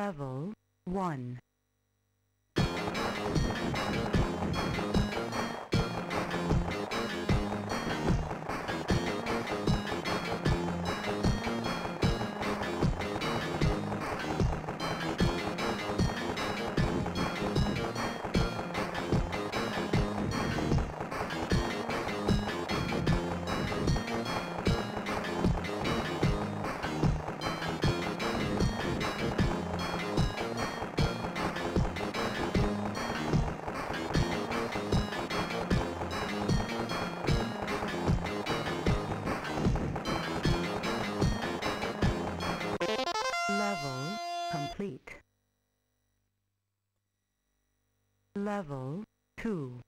Level 1. Level 2.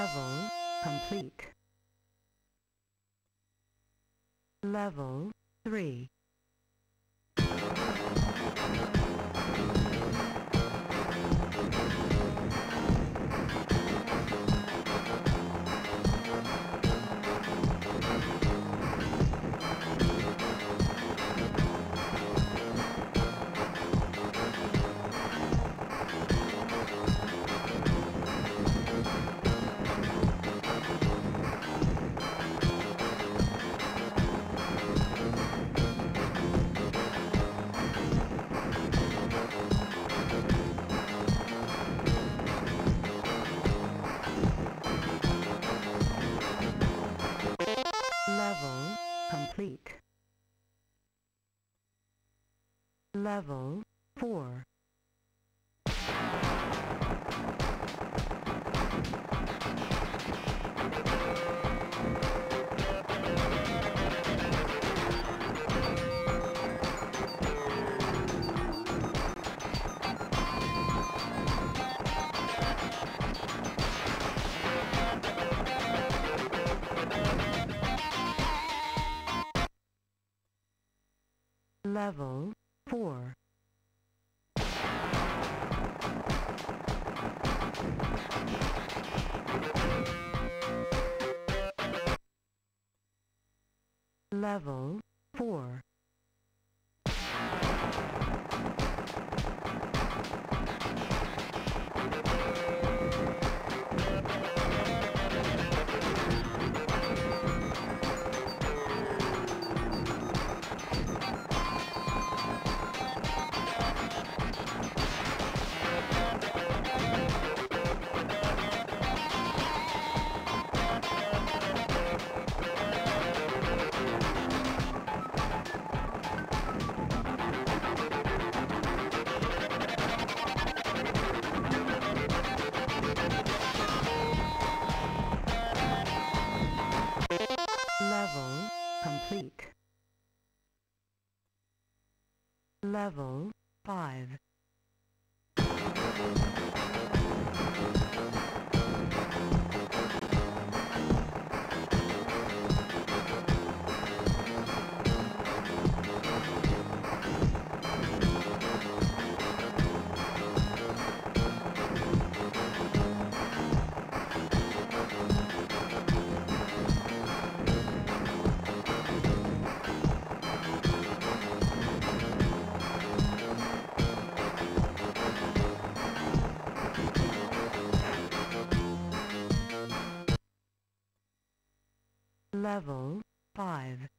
Level complete. Level 3. Level 4. Level 4. Level 4. Complete. Level 5. Level 5.